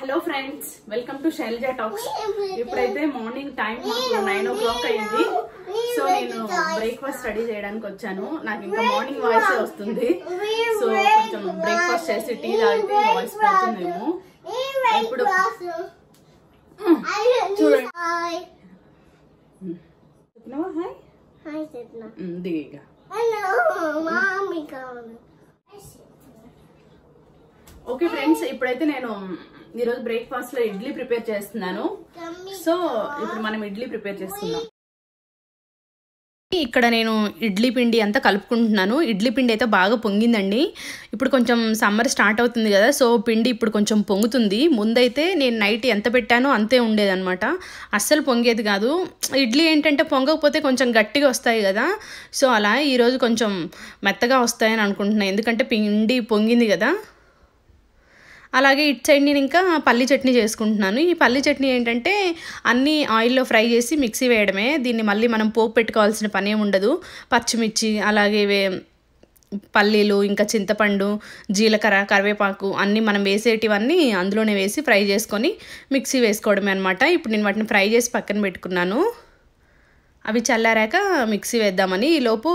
Hello friends welcome to Shailaja talks ఇప్పుడైతే morning time మాకు nine o'clock అయింది. So నేను బ్రేక్ఫాస్ట్ రెడీ చేయడానికి వచ్చాను. నాకు ఇంకా మార్నింగ్ వాయిస్ వస్తుంది. సో కొంచెం బ్రేక్ఫాస్ట్ చేసి టీ తాగితే వాయిస్ పోతుందేమో ఇప్పుడు చూడండి. హాయ్ చెప్పినావా? హాయ్ హాయ్ చెప్పిన. ఉమ్, దిగిగా హలో మామీ కావాలి ఓకే ఫ్రెండ్స్ ఇప్పుడైతే నేను ఈరోజు బ్రేక్ఫాస్ట్లో ఇడ్లీ ప్రిపేర్ చేస్తున్నాను. సో ఇప్పుడు మనం ఇడ్లీ ప్రిపేర్ చేసుకుందాం ఇక్కడ నేను ఇడ్లీ పిండి అంతా కలుపుకుంటున్నాను. ఇడ్లీ పిండి అయితే బాగా పొంగిందండి. ఇప్పుడు కొంచెం సమ్మర్ స్టార్ట్ అవుతుంది కదా సో పిండి ఇప్పుడు కొంచెం పొంగుతుంది. ముందైతే నేను నైట్ ఎంత పెట్టానో అంతే ఉండేదన్నమాట. అస్సలు పొంగేది కాదు. ఇడ్లీ ఏంటంటే పొంగకపోతే కొంచెం గట్టిగా వస్తాయి కదా. సో అలా ఈరోజు కొంచెం మెత్తగా వస్తాయని అనుకుంటున్నాను ఎందుకంటే పిండి పొంగింది కదా. అలాగే ఇటు సైడ్ నేను ఇంకా పల్లి చట్నీ చేసుకుంటున్నాను. ఈ పల్లి చట్నీ ఏంటంటే అన్నీ ఆయిల్లో ఫ్రై చేసి మిక్సీ వేయడమే. దీన్ని మళ్ళీ మనం పోపు పెట్టుకోవాల్సిన పనే ఉండదు. పచ్చిమిర్చి అలాగే పల్లీలు ఇంకా చింతపండు జీలకర్ర కరివేపాకు అన్నీ మనం వేసేటివన్నీ అందులోనే వేసి ఫ్రై చేసుకొని మిక్సీ వేసుకోవడమే అనమాట ఇప్పుడు నేను వాటిని ఫ్రై చేసి పక్కన పెట్టుకున్నాను. అవి చల్లారాక మిక్సీ వేద్దామని. ఈలోపు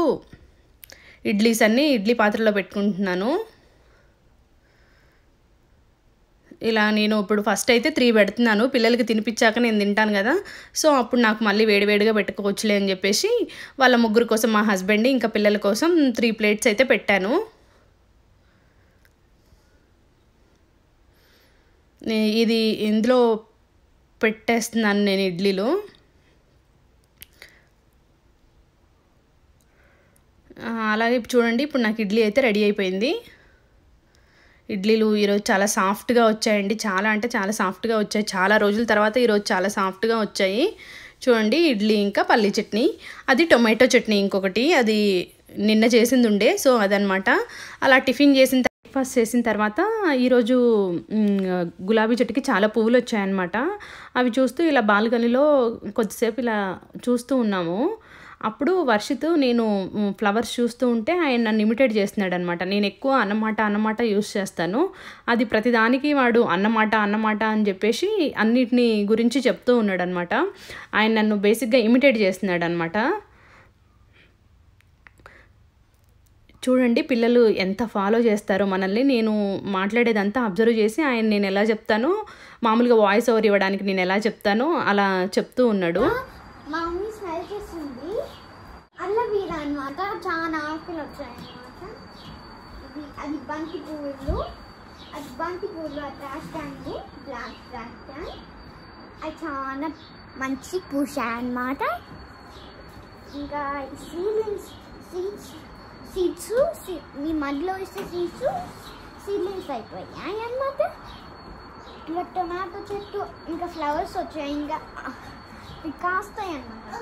ఇడ్లీస్ అన్నీ ఇడ్లీ పాత్రలో పెట్టుకుంటున్నాను. ఇలా నేను ఇప్పుడు ఫస్ట్ అయితే త్రీ పెడుతున్నాను. పిల్లలకి తినిపించాక నేను తింటాను కదా. సో అప్పుడు నాకు మళ్ళీ వేడివేడిగా పెట్టుకోవచ్చులే అని చెప్పేసి వాళ్ళ ముగ్గురు కోసం మా హస్బెండ్ ఇంకా పిల్లల కోసం త్రీ ప్లేట్స్ అయితే పెట్టాను. ఇది ఇందులో పెట్టేస్తున్నాను నేను ఇడ్లీలో. అలాగే చూడండి ఇప్పుడు నాకు ఇడ్లీ అయితే రెడీ అయిపోయింది. ఇడ్లీలు ఈరోజు చాలా సాఫ్ట్గా వచ్చాయండి. చాలా అంటే చాలా సాఫ్ట్గా వచ్చాయి. చాలా రోజుల తర్వాత ఈరోజు చాలా సాఫ్ట్గా వచ్చాయి. చూడండి ఇడ్లీ ఇంకా పల్లి చట్నీ అది టొమాటో చట్నీ ఇంకొకటి అది నిన్న చేసింది ఉండే సో అదనమాట అలా టిఫిన్ చేసిన బ్రేక్ఫాస్ట్ చేసిన తర్వాత ఈరోజు గులాబీ చెట్టుకి చాలా పువ్వులు వచ్చాయన్నమాట అవి చూస్తూ ఇలా బాల్కనీలో కొద్దిసేపు ఇలా చూస్తూ ఉన్నాము. అప్పుడు వర్షిత్ నేను ఫ్లవర్స్ చూస్తూ ఉంటే ఆయన నన్ను ఇమిటేట్ చేస్తున్నాడు అనమాట నేను ఎక్కువ అన్నమాట అన్నమాట యూస్ చేస్తాను. అది ప్రతిదానికి వాడు అన్నమాట అన్నమాట అని చెప్పేసి అన్నిటిని గురించి చెప్తూ ఉన్నాడు అనమాట ఆయన నన్ను బేసిక్గా ఇమిటేట్ చేస్తున్నాడు అనమాట చూడండి పిల్లలు ఎంత ఫాలో చేస్తారో మనల్ని. నేను మాట్లాడేదంతా అబ్జర్వ్ చేసి ఆయన నేను ఎలా చెప్తానో మామూలుగా వాయిస్ ఓవర్ ఇవ్వడానికి నేను ఎలా చెప్తానో అలా చెప్తూ ఉన్నాడు మా మమ్మీ స్మెల్ చేసింది వచ్చాక చాలా ఆకులు వచ్చాయన్నమాట ఇది అది బంతి పువ్వులు. అది బంతి పువ్వులు ఆ trash tank black trash tank అది చాలా మంచి పూసాయన్నమాట ఇంకా సీలింగ్స్ సీడ్స్ సీడ్స్ మీ మధ్యలో వేసే సీడ్స్ సీలింగ్స్ అయిపోయాయి అన్నమాట. ఇంకా టొమాటో చెట్టు ఇంకా ఫ్లవర్స్ వచ్చాయి. ఇంకా ఇవి కాస్తాయి అన్నమాట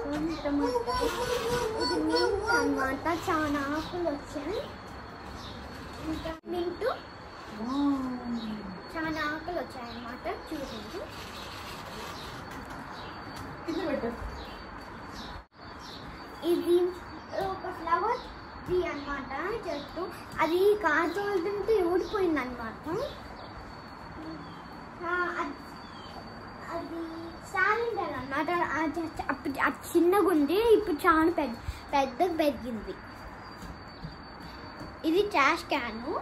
ఇది మింట్ అన్నమాట చాలా ఆకులు వచ్చాయి ఇంకా మింట్ చాలా ఆకులు వచ్చాయి అన్నమాట చూడండి ఇది ఒక ఫ్లవర్ ట్రీ అన్నమాట చెట్టు అది కాచు వెళ్తుంటే ఊడిపోయింది అనమాట అది సాలిండర్ అన్నమాట. అప్పుడు అది చిన్నగా ఉంది. ఇప్పుడు చాలా పెద్ద పెద్దగా పెరిగింది ఇది ట్రాష్ క్యాను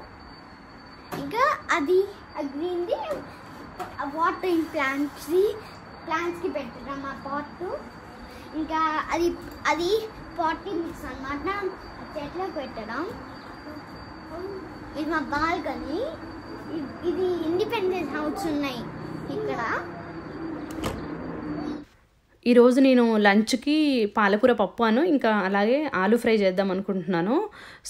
ఇంకా అది గ్రీన్ది వాటరింగ్ ప్లాంట్స్ది ప్లాంట్స్కి పెట్టడం ఆ పాట్ ఇంకా అది అది పాటీ మిక్స్ అన్నమాట. చెట్లకు పెట్టడం ఇది మా బాల్కనీ. ఇది ఇండిపెండెన్స్ హౌస్ ఉన్నాయి ఇక్కడ. ఈరోజు నేను లంచ్కి పాలకూర పప్పు అను ఇంకా అలాగే ఆలు ఫ్రై చేద్దాం అనుకుంటున్నాను.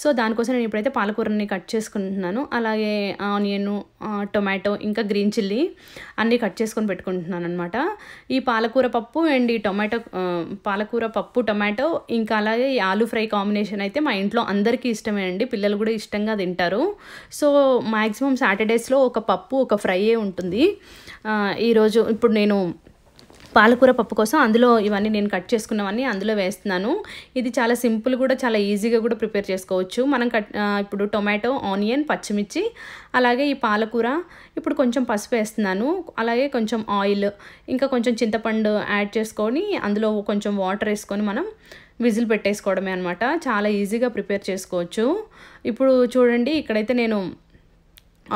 సో దానికోసం నేను ఇప్పుడైతే పాలకూరని కట్ చేసుకుంటున్నాను. అలాగే ఆనియన్ టొమాటో ఇంకా గ్రీన్ చిల్లీ అన్నీ కట్ చేసుకొని పెట్టుకుంటున్నాను అనమాట ఈ పాలకూర పప్పు అండ్ ఈ టొమాటో పాలకూర పప్పు టొమాటో ఇంకా అలాగే ఈ ఆలు ఫ్రై కాంబినేషన్ అయితే మా ఇంట్లో అందరికీ ఇష్టమే అండి. పిల్లలు కూడా ఇష్టంగా తింటారు. సో మ్యాక్సిమం సాటర్డేస్లో ఒక పప్పు ఒక ఫ్రైయే ఉంటుంది. ఈరోజు ఇప్పుడు నేను పాలకూర పప్పు కోసం అందులో ఇవన్నీ నేను కట్ చేసుకున్నవన్నీ అందులో వేస్తున్నాను. ఇది చాలా సింపుల్ కూడా చాలా ఈజీగా కూడా ప్రిపేర్ చేసుకోవచ్చు. మనం కట్ ఇప్పుడు టొమాటో ఆనియన్ పచ్చిమిర్చి అలాగే ఈ పాలకూర ఇప్పుడు కొంచెం పసుపు వేస్తున్నాను. అలాగే కొంచెం ఆయిల్ ఇంకా కొంచెం చింతపండు యాడ్ చేసుకొని అందులో కొంచెం వాటర్ వేసుకొని మనం విజిల్ పెట్టేసుకోవడమే అనమాట చాలా ఈజీగా ప్రిపేర్ చేసుకోవచ్చు. ఇప్పుడు చూడండి ఇక్కడైతే నేను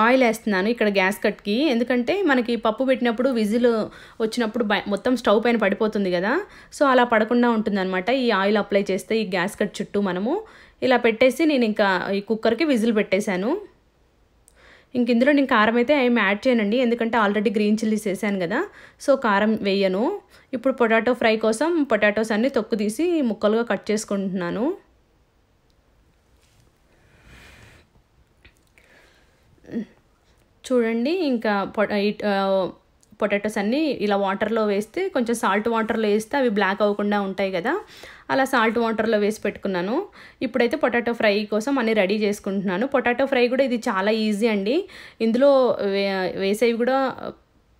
ఆయిల్ వేస్తున్నాను ఇక్కడ గ్యాస్ కట్కి. ఎందుకంటే మనకి పప్పు పెట్టినప్పుడు విజిల్ వచ్చినప్పుడు మొత్తం స్టవ్ పైన పడిపోతుంది కదా. సో అలా పడకుండా ఉంటుందన్నమాట. ఈ ఆయిల్ అప్లై చేస్తే ఈ గ్యాస్ కట్ చుట్టూ మనము ఇలా పెట్టేసి నేను ఇంకా ఈ కుక్కర్కి విజిల్ పెట్టేశాను. ఇంక ఇందులో నేను కారం అయితే ఏం యాడ్ చేయనండి. ఎందుకంటే ఆల్రెడీ గ్రీన్ చిల్లీస్ వేసాను కదా. సో కారం వేయను. ఇప్పుడు పొటాటో ఫ్రై కోసం పొటాటోస్ అన్నీ తొక్కు తీసి ముక్కలుగా కట్ చేసుకుంటున్నాను. చూడండి ఇంకా ఇట్- పొటాటోస్ అన్నీ ఇలా వాటర్లో వేస్తే కొంచెం సాల్ట్ వాటర్లో వేస్తే అవి బ్లాక్ అవ్వకుండా ఉంటాయి కదా. అలా సాల్ట్ వాటర్లో వేసి పెట్టుకున్నాను. ఇప్పుడైతే పొటాటో ఫ్రై కోసం అన్ని రెడీ చేసుకుంటున్నాను. పొటాటో ఫ్రై కూడా ఇది చాలా ఈజీ అండి. ఇందులో వే వేసేవి కూడా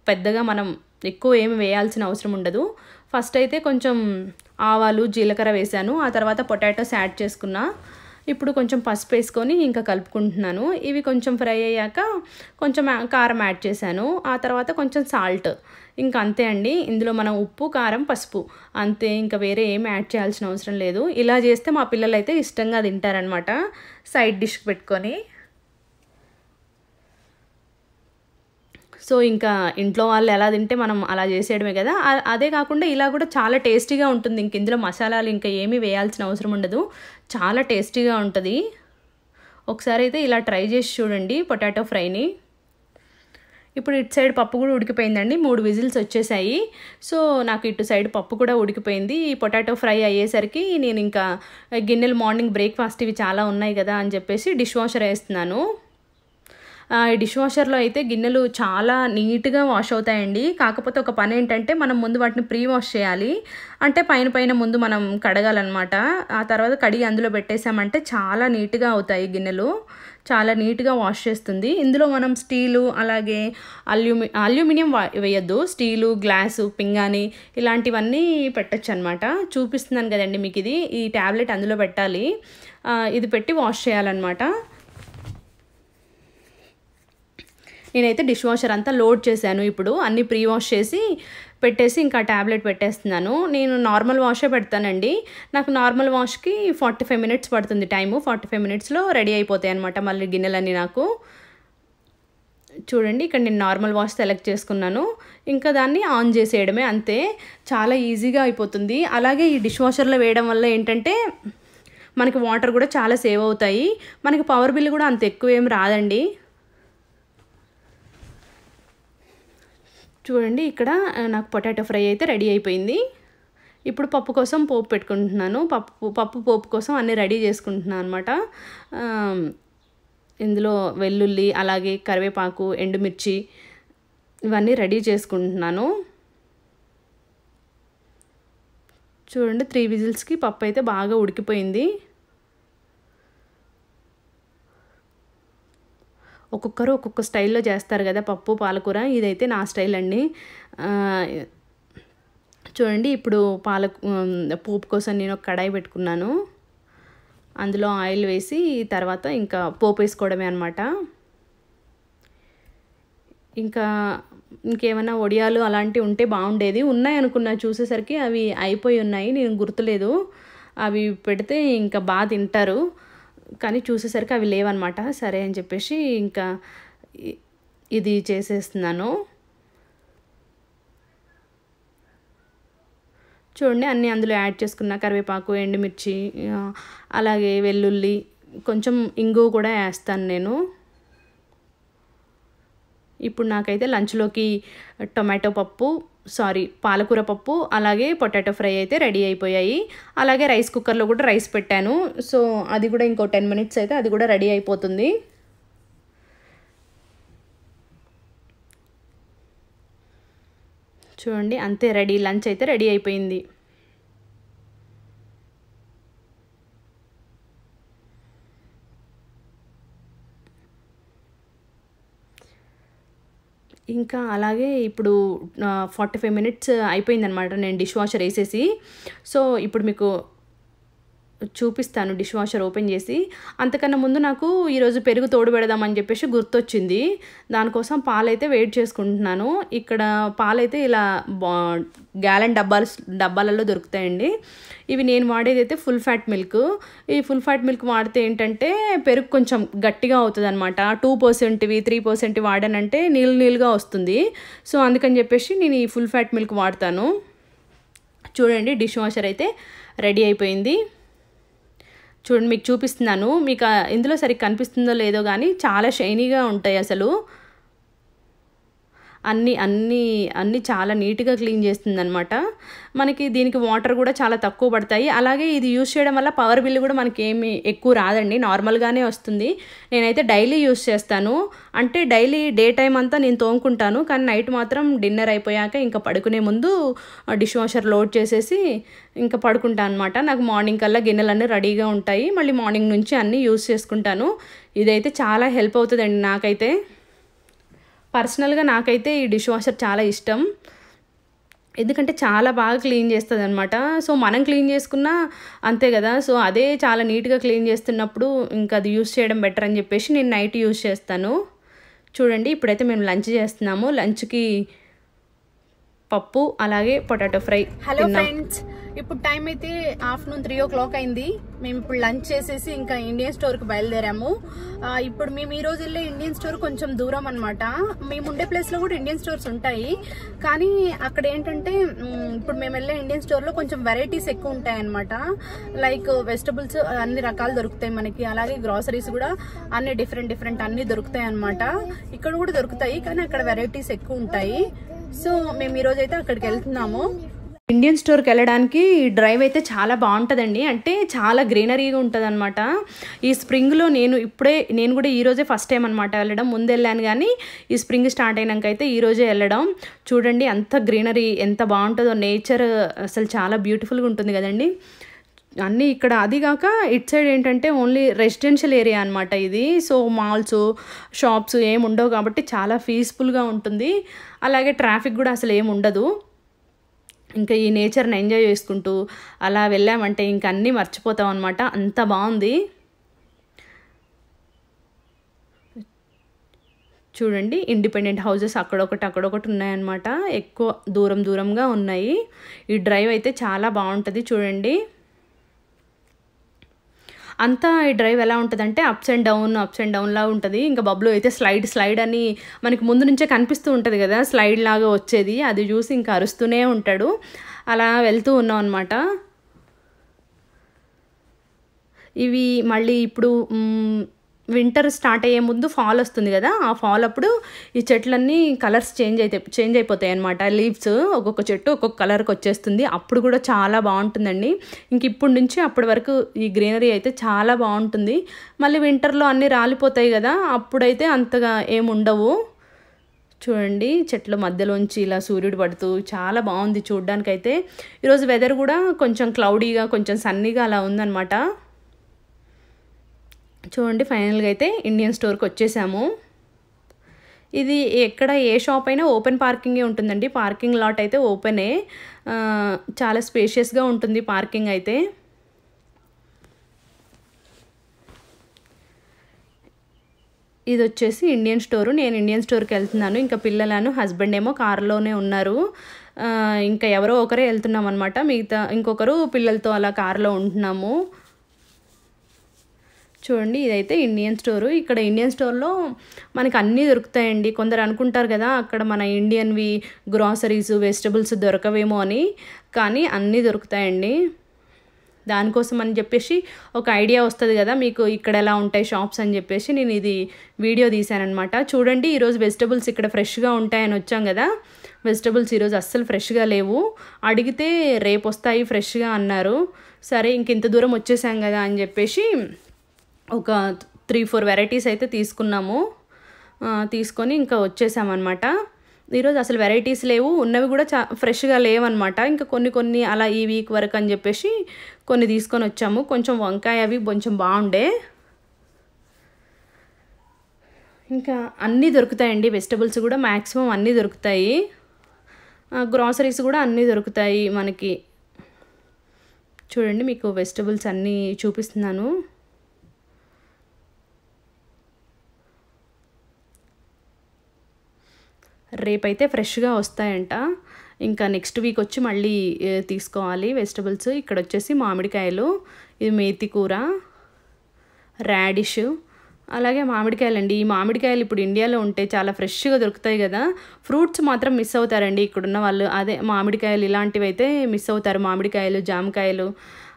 పెద్దగా మనం ఎక్కువ ఏమి వేయాల్సిన అవసరం ఉండదు. ఫస్ట్ అయితే కొంచెం ఆవాలు జీలకర్ర వేసాను. ఆ తర్వాత పొటాటోస్ యాడ్ చేసుకున్నా. ఇప్పుడు కొంచెం పసుపు వేసుకొని ఇంకా కలుపుకుంటున్నాను. ఇవి కొంచెం ఫ్రై అయ్యాక కొంచెం కారం యాడ్ చేశాను. ఆ తర్వాత కొంచెం సాల్ట్. ఇంకా అంతే అండి. ఇందులో మనం ఉప్పు కారం పసుపు. అంతే ఇంకా వేరే ఏం యాడ్ చేయాల్సిన అవసరం లేదు. ఇలా చేస్తే మా పిల్లలు అయితే ఇష్టంగా తింటారనమాట సైడ్ డిష్ పెట్టుకొని. సో ఇంకా ఇంట్లో వాళ్ళు ఎలా తింటే మనం అలా చేసేయడమే కదా. అదే కాకుండా ఇలా కూడా చాలా టేస్టీగా ఉంటుంది. ఇంక ఇందులో మసాలాలు ఇంకా ఏమీ వేయాల్సిన అవసరం ఉండదు. చాలా టేస్టీగా ఉంటుంది. ఒకసారి అయితే ఇలా ట్రై చేసి చూడండి పొటాటో ఫ్రైని. ఇప్పుడు ఇటు సైడ్ పప్పు కూడా ఉడికిపోయిందండి. మూడు విజిల్స్ వచ్చేసాయి. సో నాకు ఇటు సైడ్ పప్పు కూడా ఉడికిపోయింది. ఈ పొటాటో ఫ్రై అయ్యేసరికి నేను ఇంకా గిన్నెలు మార్నింగ్ బ్రేక్ఫాస్ట్ ఇవి చాలా ఉన్నాయి కదా అని చెప్పేసి డిష్ వాషర్ వేస్తున్నాను. డిష్ వాషర్లో అయితే గిన్నెలు చాలా నీట్గా వాష్ అవుతాయండి. కాకపోతే ఒక పని ఏంటంటే మనం ముందు వాటిని ప్రీ వాష్ చేయాలి. అంటే పైన పైన ముందు మనం కడగాలన్నమాట. ఆ తర్వాత కడిగి అందులో పెట్టేసామంటే చాలా నీట్గా అవుతాయి గిన్నెలు. చాలా నీట్గా వాష్ చేస్తుంది. ఇందులో మనం స్టీలు అలాగే అల్యూమి అల్యూమినియం వేయద్దు. స్టీలు గ్లాసు పింగాని ఇలాంటివన్నీ పెట్టచ్చు అనమాట చూపిస్తున్నాను కదండి మీకు ఇది ఈ ట్యాబ్లెట్ అందులో పెట్టాలి. ఇది పెట్టి వాష్ చేయాలన్నమాట. నేనైతే డిష్ వాషర్ అంతా లోడ్ చేశాను ఇప్పుడు. అన్ని ప్రీ వాష్ చేసి పెట్టేసి ఇంకా ట్యాబ్లెట్ పెట్టేస్తున్నాను. నేను నార్మల్ వాషే పెడతానండి. నాకు నార్మల్ వాష్కి ఫార్టీ ఫైవ్ మినిట్స్ పడుతుంది టైము. ఫార్టీ ఫైవ్ మినిట్స్లో రెడీ అయిపోతాయి అనమాట మళ్ళీ గిన్నెలన్నీ నాకు. చూడండి ఇక్కడ నేను నార్మల్ వాష్ సెలెక్ట్ చేసుకున్నాను. ఇంకా దాన్ని ఆన్ చేసేయడమే అంతే. చాలా ఈజీగా అయిపోతుంది. అలాగే ఈ డిష్ వాషర్లో వేయడం వల్ల ఏంటంటే మనకి వాటర్ కూడా చాలా సేవ్ అవుతాయి. మనకి పవర్ బిల్ కూడా అంత ఎక్కువ ఏం రాదండి. చూడండి ఇక్కడ నాకు పొటాటో ఫ్రై అయితే రెడీ అయిపోయింది. ఇప్పుడు పప్పు కోసం పోపు పెట్టుకుంటున్నాను. పప్పు పప్పు పోపు కోసం అన్నీ రెడీ చేసుకుంటున్నాను అనమాట ఇందులో వెల్లుల్లి అలాగే కరివేపాకు ఎండుమిర్చి ఇవన్నీ రెడీ చేసుకుంటున్నాను. చూడండి త్రీ విజిల్స్కి పప్పు అయితే బాగా ఉడికిపోయింది. ఒక్కొక్కరు ఒక్కొక్క స్టైల్లో చేస్తారు కదా పప్పు పాలకూర ఇదైతే నా స్టైల్ అండి చూడండి ఇప్పుడు పాల పోపు కోసం నేను ఒక కడాయి పెట్టుకున్నాను. అందులో ఆయిల్ వేసి తర్వాత ఇంకా పోపు వేసుకోవడమే అనమాట ఇంకా ఇంకేమైనా వడియాలు అలాంటివి ఉంటే బాగుండేది. ఉన్నాయి అనుకున్నా చూసేసరికి అవి అయిపోయి ఉన్నాయి నేను గుర్తులేదు. అవి పెడితే ఇంకా బాగా తింటారు. కానీ చూసేసరికి అవి లేవన్నమాట. సరే అని చెప్పేసి ఇంకా ఇది చేసేస్తున్నాను. చూడండి అన్నీ అందులో యాడ్ చేసుకున్న కరివేపాకు ఎండుమిర్చి అలాగే వెల్లుల్లి కొంచెం ఇంగు కూడా వేస్తాను నేను. ఇప్పుడు నాకైతే లంచ్లోకి టొమాటో పప్పు సారీ పాలకూర పప్పు అలాగే పొటాటో ఫ్రై అయితే రెడీ అయిపోయాయి. అలాగే రైస్ కుక్కర్లో కూడా రైస్ పెట్టాను. సో అది కూడా ఇంకో టెన్ మినిట్స్ అయితే అది కూడా రెడీ అయిపోతుంది. చూడండి అంతే రెడీ లంచ్ అయితే రెడీ అయిపోయింది. ఇంకా అలాగే ఇప్పుడు ఫార్టీ ఫైవ్ మినిట్స్ అయిపోయిందనమాట నేను డిష్ వాషర్ వేసేసి. సో ఇప్పుడు మీకు చూపిస్తాను డిష్ వాషర్ ఓపెన్ చేసి. అంతకన్నా ముందు నాకు ఈరోజు పెరుగు తోడు పెడదామని చెప్పేసి గుర్తొచ్చింది. దానికోసం పాలైతే వెయిట్ చేసుకుంటున్నాను. ఇక్కడ పాలైతే ఇలా బా గ్యాలన్ డబ్బాలు డబ్బాలలో దొరుకుతాయండి. ఇవి నేను వాడేది అయితే ఫుల్ ఫ్యాట్ మిల్క్. ఈ ఫుల్ ఫ్యాట్ మిల్క్ వాడితే ఏంటంటే పెరుగు కొంచెం గట్టిగా అవుతుంది అనమాట టూ పర్సెంట్వి త్రీ పర్సెంట్ వాడానంటే నీళ్ళు నీళ్ళుగా వస్తుంది. సో అందుకని చెప్పేసి నేను ఈ ఫుల్ ఫ్యాట్ మిల్క్ వాడతాను. చూడండి డిష్ వాషర్ అయితే రెడీ అయిపోయింది. చూడండి మీకు చూపిస్తున్నాను. మీకు ఇందులో సరిగ్గా కనిపిస్తుందో లేదో కానీ చాలా షైనీగా ఉంటాయి అసలు. అన్ని అన్ని అన్ని చాలా నీట్గా క్లీన్ చేస్తుంది అనమాట మనకి దీనికి వాటర్ కూడా చాలా తక్కువ పడతాయి. అలాగే ఇది యూస్ చేయడం వల్ల పవర్ బిల్ కూడా మనకి ఏమి ఎక్కువ రాదండి. నార్మల్గానే వస్తుంది. నేనైతే డైలీ యూస్ చేస్తాను. అంటే డైలీ డే టైం అంతా నేను తోముకుంటాను. కానీ నైట్ మాత్రం డిన్నర్ అయిపోయాక ఇంకా పడుకునే ముందు డిష్ వాషర్ లోడ్ చేసేసి ఇంకా పడుకుంటాను అనమాట నాకు మార్నింగ్ కల్లా గిన్నెలన్నీ రెడీగా ఉంటాయి. మళ్ళీ మార్నింగ్ నుంచి అన్నీ యూస్ చేసుకుంటాను. ఇదైతే చాలా హెల్ప్ అవుతుందండి నాకైతే. పర్సనల్గా నాకైతే ఈ డిష్ వాషర్ చాలా ఇష్టం. ఎందుకంటే చాలా బాగా క్లీన్ చేస్తుంది అనమాట సో మనం క్లీన్ చేసుకున్నా అంతే కదా. సో అదే చాలా నీట్గా క్లీన్ చేస్తున్నప్పుడు ఇంకా అది యూస్ చేయడం బెటర్ అని చెప్పేసి నేను నైట్ యూస్ చేస్తాను. చూడండి ఇప్పుడైతే మేము లంచ్ చేస్తున్నాము. లంచ్కి పప్పు అలాగే పొటాటో ఫ్రై హలో ఫ్రెండ్స్ ఇప్పుడు టైం అయితే ఆఫ్టర్నూన్ త్రీ ఓ క్లాక్ అయింది. మేము ఇప్పుడు లంచ్ చేసేసి ఇంకా ఇండియన్ స్టోర్కి బయలుదేరాము. ఇప్పుడు మేము ఈ రోజు వెళ్ళే ఇండియన్ స్టోర్ కొంచెం దూరం అనమాట మేము ఉండే ప్లేస్లో కూడా ఇండియన్ స్టోర్స్ ఉంటాయి. కానీ అక్కడ ఏంటంటే ఇప్పుడు మేము వెళ్ళే ఇండియన్ స్టోర్లో కొంచెం వెరైటీస్ ఎక్కువ ఉంటాయి అనమాట లైక్ వెజిటబుల్స్ అన్ని రకాలు దొరుకుతాయి మనకి. అలాగే గ్రాసరీస్ కూడా అన్ని డిఫరెంట్ డిఫరెంట్ అన్ని దొరుకుతాయి అనమాట ఇక్కడ కూడా దొరుకుతాయి కానీ అక్కడ వెరైటీస్ ఎక్కువ ఉంటాయి. సో మేము ఈ రోజు అయితే అక్కడికి వెళ్తున్నాము. ఇండియన్ స్టోర్కి వెళ్ళడానికి డ్రైవ్ అయితే చాలా బాగుంటుందండి. అంటే చాలా గ్రీనరీగా ఉంటుంది అనమాట ఈ స్ప్రింగ్లో నేను ఇప్పుడే నేను కూడా ఈ రోజే ఫస్ట్ టైం అనమాట వెళ్ళడం. ముందు వెళ్ళాను కానీ ఈ స్ప్రింగ్ స్టార్ట్ అయినాక అయితే ఈ రోజే వెళ్ళడం. చూడండి అంత గ్రీనరీ ఎంత బాగుంటుందో. నేచర్ అసలు చాలా బ్యూటిఫుల్గా ఉంటుంది కదండి. అన్నీ ఇక్కడ అది కాక ఇట్ సైడ్ ఏంటంటే ఓన్లీ రెసిడెన్షియల్ ఏరియా అనమాట ఇది. సో మాల్స్ షాప్స్ ఏమి ఉండవు కాబట్టి చాలా పీస్ఫుల్గా ఉంటుంది. అలాగే ట్రాఫిక్ కూడా అసలు ఏమి ఉండదు. ఇంకా ఈ నేచర్ని ఎంజాయ్ చేసుకుంటూ అలా వెళ్ళామంటే ఇంక అన్నీ మర్చిపోతాం అనమాట అంత బాగుంది. చూడండి ఇండిపెండెంట్ హౌసెస్ అక్కడొకటి అక్కడొకటి ఉన్నాయన్నమాట. ఎక్కువ దూరం దూరంగా ఉన్నాయి. ఈ డ్రైవ్ అయితే చాలా బాగుంటుంది చూడండి. అంతా ఈ డ్రైవ్ ఎలా ఉంటుందంటే ups and down ups and down లాగా ఉంటుంది. ఇంకా బబ్లో అయితే స్లైడ్ స్లైడ్ అని మనకి ముందు నుంచే కనిపిస్తూ ఉంటుంది కదా స్లైడ్ లాగా వచ్చేది. అది చూసి ఇంకా అరుస్తూనే ఉంటాడు. అలా వెళ్తూ ఉన్నాం అనమాట ఇవి మళ్ళీ ఇప్పుడు వింటర్ స్టార్ట్ అయ్యే ముందు ఫాల్ వస్తుంది కదా ఆ ఫాల్ అప్పుడు ఈ చెట్లన్నీ కలర్స్ చేంజ్ అయితే చేంజ్ అయిపోతాయి అనమాట లీవ్స్ ఒక్కొక్క చెట్టు ఒక్కొక్క కలర్కి వచ్చేస్తుంది. అప్పుడు కూడా చాలా బాగుంటుందండి. ఇంక ఇప్పటి నుంచి అప్పటి వరకు ఈ గ్రీనరీ అయితే చాలా బాగుంటుంది. మళ్ళీ వింటర్లో అన్నీ రాలిపోతాయి కదా అప్పుడైతే అంతగా ఏముండవు చూడండి చెట్ల మధ్యలోంచి ఇలా సూర్యుడు పడుతూ చాలా బాగుంది చూడ్డానికైతే. ఈరోజు వెదర్ కూడా కొంచెం క్లౌడీగా కొంచెం సన్నీగా అలా ఉందన్నమాట. చూడండి ఫైనల్గా అయితే ఇండియన్ స్టోర్కి వచ్చేసాము. ఇది ఎక్కడ ఏ షాప్ అయినా ఓపెన్ పార్కింగే ఉంటుందండి. పార్కింగ్ లాట్ అయితే ఓపెనే. చాలా స్పేషియస్గా ఉంటుంది పార్కింగ్ అయితే. ఇది వచ్చేసి ఇండియన్ స్టోరు. నేను ఇండియన్ స్టోర్కి వెళ్తున్నాను. ఇంకా పిల్లలను హస్బెండ్ ఏమో కారులోనే ఉన్నారు. ఇంకా ఎవరో ఒకరే వెళ్తున్నాం అనమాట మిగతా ఇంకొకరు పిల్లలతో అలా కారులో ఉంటున్నాము. చూడండి ఇదైతే ఇండియన్ స్టోరు ఇక్కడ ఇండియన్ స్టోర్లో మనకి అన్నీ దొరుకుతాయండి. కొందరు అనుకుంటారు కదా అక్కడ మన ఇండియన్వి గ్రాసరీస్ వెజిటబుల్స్ దొరకవేమో అని. కానీ అన్నీ దొరుకుతాయండి. దానికోసం అని చెప్పేసి ఒక ఐడియా వస్తుంది కదా మీకు ఇక్కడ ఎలా ఉంటాయి షాప్స్ అని చెప్పేసి నేను ఇది వీడియో తీశానమాట చూడండి ఈరోజు వెజిటబుల్స్ ఇక్కడ ఫ్రెష్గా ఉంటాయని వచ్చాం కదా. వెజిటబుల్స్ ఈరోజు అస్సలు ఫ్రెష్గా లేవు. అడిగితే రేపు వస్తాయి ఫ్రెష్గా అన్నారు. సరే ఇంక ఇంత దూరం వచ్చేసాం కదా అని చెప్పేసి ఒక త్రీ ఫోర్ వెరైటీస్ అయితే తీసుకున్నాము. తీసుకొని ఇంకా వచ్చేసామన్నమాట. ఈరోజు అసలు వెరైటీస్ లేవు. ఉన్నవి కూడా చా ఫ్రెష్గా లేవన్నమాట. ఇంకా కొన్ని కొన్ని అలా ఈ వీక్ వరకు అని చెప్పేసి కొన్ని తీసుకొని వచ్చాము. కొంచెం వంకాయ అవి కొంచెం బాగుండే. ఇంకా అన్నీ దొరుకుతాయండి. వెజిటబుల్స్ కూడా మ్యాక్సిమం అన్నీ దొరుకుతాయి. గ్రాసరీస్ కూడా అన్నీ దొరుకుతాయి మనకి. చూడండి మీకు వెజిటబుల్స్ అన్నీ చూపిస్తున్నాను. రేపైతే ఫ్రెష్గా వస్తాయంట. ఇంకా నెక్స్ట్ వీక్ వచ్చి మళ్ళీ తీసుకోవాలి వెజిటబుల్స్. ఇక్కడ వచ్చేసి మామిడికాయలు ఇది మేతి కూర రాడిష్. అలాగే మామిడికాయలండి. ఈ మామిడికాయలు ఇప్పుడు ఇండియాలో ఉంటే చాలా ఫ్రెష్గా దొరుకుతాయి కదా. ఫ్రూట్స్ మాత్రం మిస్ అవుతారండి ఇక్కడున్న వాళ్ళు. అదే మామిడికాయలు ఇలాంటివి అయితే మిస్ అవుతారు. మామిడికాయలు జామకాయలు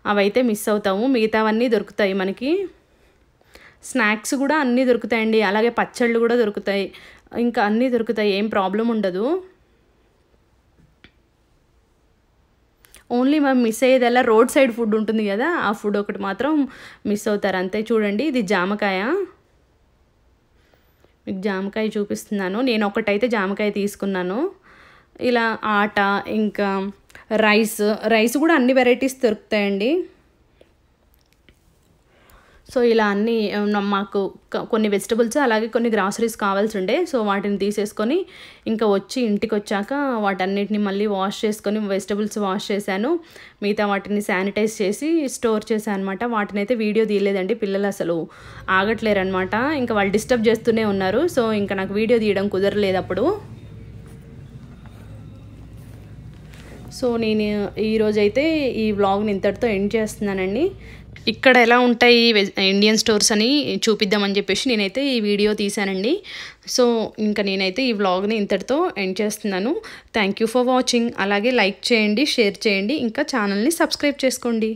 అవైతే మిస్ అవుతాము. మిగతావన్నీ దొరుకుతాయి మనకి. స్నాక్స్ కూడా అన్నీ దొరుకుతాయండి. అలాగే పచ్చళ్ళు కూడా దొరుకుతాయి. ఇంకా అన్నీ దొరుకుతాయి ఏం ప్రాబ్లం ఉండదు. ఓన్లీ మనం మిస్ అయ్యేదల్లా రోడ్ సైడ్ ఫుడ్ ఉంటుంది కదా ఆ ఫుడ్ ఒకటి మాత్రం మిస్ అవుతారు. అంతే చూడండి ఇది జామకాయ. మీకు జామకాయ చూపిస్తున్నాను. నేను ఒకటైతే జామకాయ తీసుకున్నాను. ఇలా ఆట ఇంకా రైస్ రైస్ కూడా అన్ని వెరైటీస్ దొరుకుతాయండి. సో ఇలా అన్ని మాకు కొన్ని వెజిటబుల్స్ అలాగే కొన్ని గ్రాసరీస్ కావాల్సి ఉండే సో వాటిని తీసేసుకొని ఇంకా వచ్చి ఇంటికి వచ్చాక వాటన్నిటిని మళ్ళీ వాష్ చేసుకొని వెజిటబుల్స్ వాష్ చేశాను. మిగతా వాటిని శానిటైజ్ చేసి స్టోర్ చేశాను అనమాట వాటిని అయితే వీడియో తీయలేదండి పిల్లలు అసలు ఆగట్లేరు అనమాట ఇంకా వాళ్ళు డిస్టర్బ్ చేస్తూనే ఉన్నారు. సో ఇంకా నాకు వీడియో తీయడం కుదరలేదు అప్పుడు సో నేను ఈరోజైతే ఈ వ్లాగ్ని ఇంతటితో ఎండ్ చేస్తున్నానండి. ఇక్కడ ఎలా ఉంటాయి వెజ్ ఇండియన్ స్టోర్స్ అని చూపిద్దామని చెప్పేసి నేనైతే ఈ వీడియో తీశానండి. సో ఇంకా నేనైతే ఈ వ్లాగ్ని ఇంతటితో ఎండ్ చేస్తున్నాను. థ్యాంక్ యూ ఫర్ వాచింగ్ అలాగే లైక్ చేయండి షేర్ చేయండి. ఇంకా ఛానల్ని సబ్స్క్రైబ్ చేసుకోండి.